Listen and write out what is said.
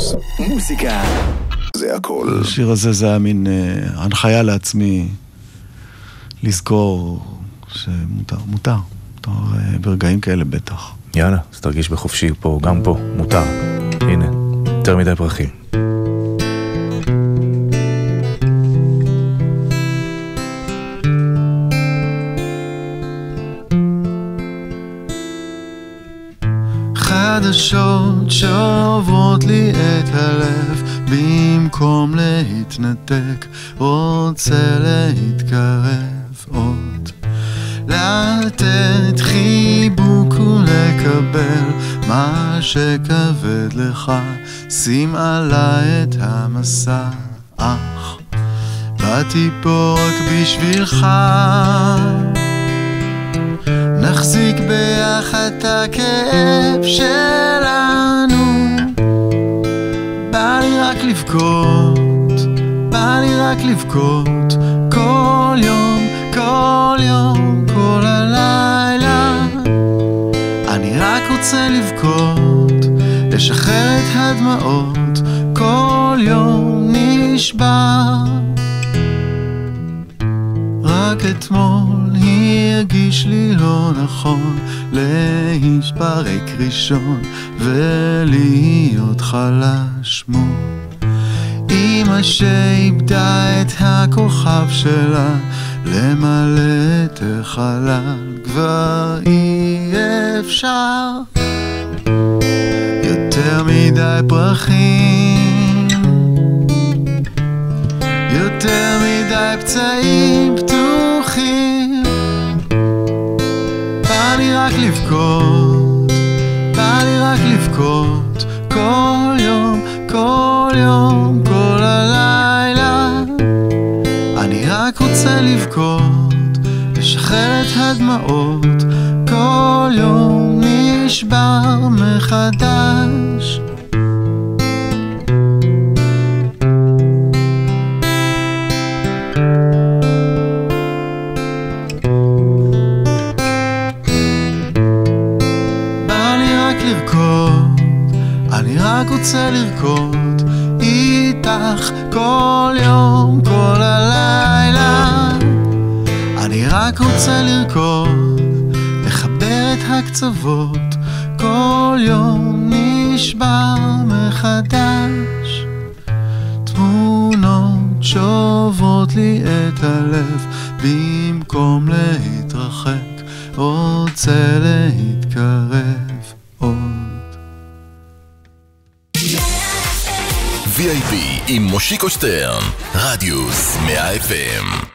רדיוס. מוזיקה זה הכל. השיר הזה זה היה מין אה, הנחיה לעצמי לזכור שמותר, מותר, מותר אה, ברגעים כאלה בטח. יאללה, אז תרגיש בחופשי פה, גם פה, מותר. הנה, יותר מדי פרחים. חדשות שעוברות לי את הלב במקום להתנתק רוצה להתקרב עוד. לתת חיבוק ולקבל מה שכבד לך שים עליי את המסע אך באתי פה רק בשבילך נחזיק ביחד את הכאב שלנו. בא לי רק לבכות, בא לי רק לבכות כל יום, כל יום, כל הלילה. אני רק רוצה לבכות, לשחרר את הדמעות כל יום נשבר. רק אתמול הרגיש לי לא נכון להתפרק ראשון ולהיות חלש כמו אמא שאיבדה את הכוכב שלה למלא את החלל כבר אי אפשר. יותר מדי פרחים יותר מדי פצעים לבכות, בא לי רק לבכות כל יום, כל יום, כל הלילה. אני רק רוצה לבכות, לשחרר את הדמעות כל יום נשבר מחדש רוצה לרקוד איתך כל יום, כל הלילה. אני רק רוצה לרקוד, לחבר את הקצוות, כל יום נשבר מחדש. תמונות שוברות לי את הלב, במקום להתרחק, רוצה להתקרב VIP עם מושיקו שטרן, רדיוס 100 FM